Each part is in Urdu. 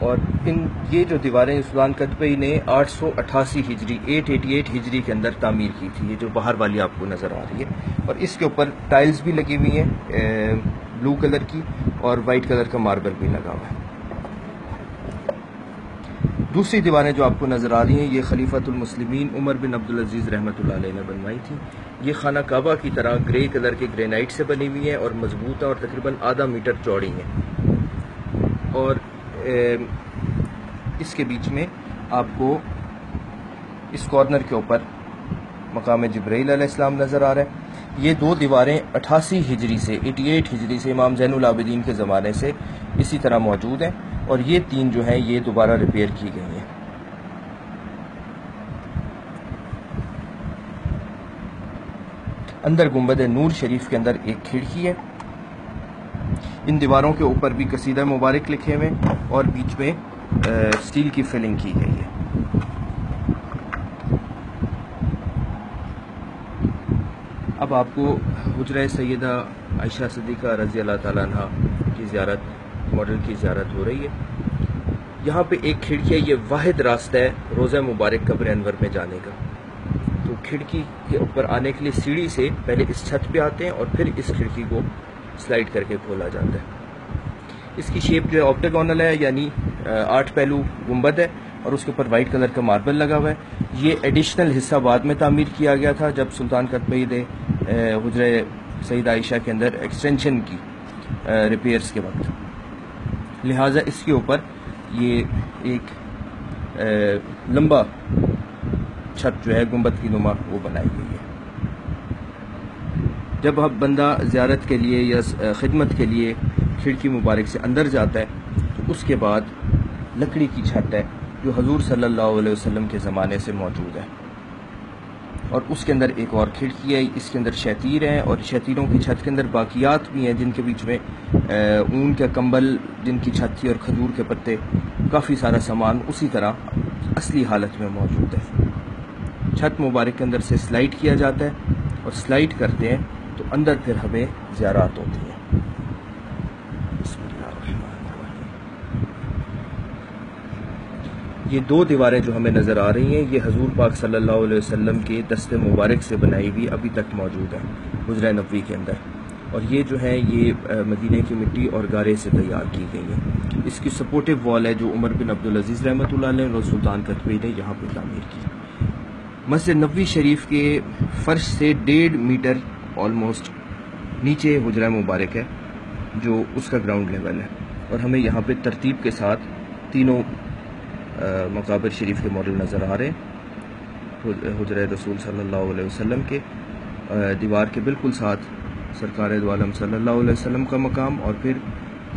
اور ان یہ جو دیواریں سلطان قطبی نے آٹھ سو اٹھاسی ہجری، ایٹ ایٹی ایٹ ہجری کے اندر تعمیر کی تھی، یہ جو باہر والی آپ کو نظر آ رہی ہے۔ اور اس کے اوپر ٹائلز بھی لگی ہوئی ہیں بلو کلر کی اور وائٹ کلر کا ماربل بھی لگا ہوا ہے۔ دوسری دیواریں جو آپ کو نظر آ رہی ہیں، یہ خلیفۃ المسلمین عمر بن عبدالعزیز رحمۃ اللہ علیہ نے بنوائی تھی۔ یہ خانہ کعبہ کی طرح گرے کلر کے گرینائٹ سے بنی ہوئی ہیں اور مضبوط اور تقریباً آدھا میٹر چوڑی ہیں اور اس کے بیچ میں آپ کو اس کارنر کے اوپر مقام جبرائیل علیہ السلام نظر آ رہا ہے۔ یہ دو دیواریں اٹھاسی ہجری سے ایٹی ایٹ ہجری سے امام زین العابدین کے زمانے سے اسی طرح موجود ہیں اور یہ تین جو ہیں، یہ دوبارہ ریپیئر کی گئی ہیں۔ اندر گنبد نور شریف کے اندر ایک کھڑکی ہے۔ ان دیواروں کے اوپر بھی قصیدہ مبارک لکھے ہوئے اور بیچ میں سٹیل کی فلنگ کی گئی ہے۔ اب آپ کو حجرہ سیدہ عائشہ صدیقہ رضی اللہ تعالیٰ عنہ کی زیارت، ماڈل کی زیارت ہو رہی ہے۔ یہاں پہ ایک کھڑکی ہے، یہ واحد راستہ ہے روزہ مبارک قبر انور میں جانے کا۔ تو کھڑکی کے اوپر آنے کے لیے سیڑھی سے پہلے اس چھت پہ آتے ہیں اور پھر اس کھڑکی کو سلائڈ کر کے کھولا جاتا ہے اس کی شیپ جو ہے آپٹیگونل ہے یعنی آٹھ پہلو گنبد ہے اور اس کے اوپر وائٹ کلر کا ماربل لگا ہوا ہے یہ ایڈیشنل حصہ بعد میں تعمیر کیا گیا تھا جب سلطان قطبی نے حجر سعید عائشہ کے اندر ایکسٹینشن کی ریپیئرز کے وقت لہٰذا اس کے اوپر یہ ایک لمبا چھت جو ہے گنبد کی نما وہ بنائی گئی ہے جب اب بندہ زیارت کے لیے یا خدمت کے لیے کھڑکی مبارک سے اندر جاتا ہے، تو اس کے بعد لکڑی کی چھت ہے جو حضور صلی اللہ علیہ وسلم کے زمانے سے موجود ہے۔ اور اس کے اندر ایک اور کھڑکی ہے، اس کے اندر شیطیر ہیں اور شیطیروں کی چھت کے اندر باقیات بھی ہیں، جن کے بیچ میں اون کے کمبل، جن کی چھت تھی اور کھجور کے پتے، کافی سارا سامان اسی طرح اصلی حالت میں موجود ہے۔ چھت مبارک کے اندر سے سلائڈ کیا جاتا ہے اور سلائڈ کرتے ہیں اندر پھر ہمیں زیارات ہوتی ہیں۔ یہ دو دیواریں جو ہمیں نظر آ رہی ہیں، یہ حضور پاک صلی اللہ علیہ وسلم کے دست مبارک سے بنائی ہوئی ابھی تک موجود ہیں گزرۂ نبوی کے اندر۔ اور یہ جو ہے یہ مدینہ کی مٹی اور گارے سے تیار کی گئی ہیں۔ اس کی سپورٹیو وال ہے جو عمر بن عبدالعزیز رحمۃ اللہ علیہ اور سلطان قطبی نے یہاں پہ تعمیر کی۔ مسجد نبوی شریف کے فرش سے ڈیڑھ میٹر آلموسٹ نیچے حجرہ مبارک ہے، جو اس کا گراؤنڈ لیول ہے۔ اور ہمیں یہاں پہ ترتیب کے ساتھ تینوں مقابر شریف کے ماڈل نظر آ رہے ہیں۔ حجرہ رسول صلی اللہ علیہ وسلم کے دیوار کے بالکل ساتھ سرکار عالم صلی اللہ علیہ وسلم کا مقام اور پھر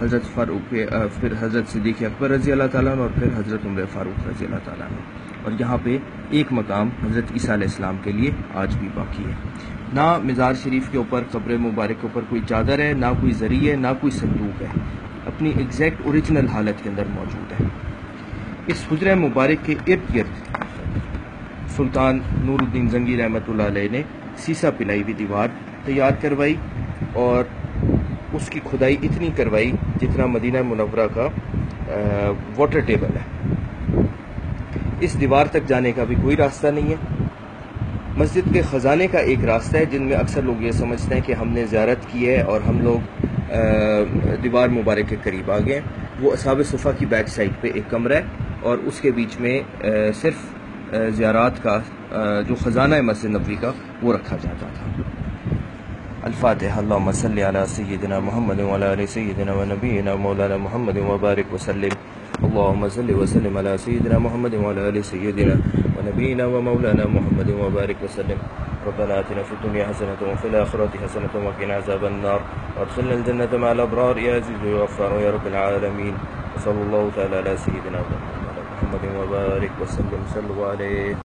حضرت فاروق پھر حضرت صدیق اکبر رضی اللہ تعالیٰ اور پھر حضرت عمر فاروق رضی اللہ تعالیٰ اور یہاں پہ ایک مقام حضرت عیسیٰ علیہ السلام کے لیے آج بھی باقی ہے۔ نہ مزار شریف کے اوپر قبر مبارک کے اوپر کوئی چادر ہے، نہ کوئی ذریع ہے، نہ کوئی صندوق ہے۔ اپنی ایگزیکٹ اوریجنل حالت کے اندر موجود ہے۔ اس حجرہ مبارک کے ارد گرد سلطان نور الدین زنگی رحمۃ اللہ علیہ نے سیسا پلائی ہوئی دیوار تیار کروائی اور اس کی کھدائی اتنی کروائی جتنا مدینہ منورہ کا واٹر ٹیبل ہے۔ اس دیوار تک جانے کا بھی کوئی راستہ نہیں ہے۔ مسجد کے خزانے کا ایک راستہ ہے جن میں اکثر لوگ یہ سمجھتے ہیں کہ ہم نے زیارت کی ہے اور ہم لوگ دیوار مبارک کے قریب آ گئے۔ وہ اصحاب صفحہ کی بیک سائڈ پہ ایک کمرہ ہے اور اس کے بیچ میں صرف زیارات کا جو خزانہ ہے مسجد نبوی کا، وہ رکھا جاتا تھا۔ الفاتح اللہم صلی علی سیدنا محمد وعلا علی سیدنا و نبینا مولانا محمد وبارک وسلم. اللہم صلی وسلم علی سیدنا محمد وعلا علی سیدنا و نبینا و مولانا محمد وبارک وسلم. ربنا آتنا في الدنيا حسنة وفي الآخرة حسنة وقنا عذاب النار. وادخلنا الجنة مع الأبرار يا عزيز يا غفار يا رب العالمين. وصلى الله تعالى على سيدنا محمد وبارك وسلم. صلوا عليه.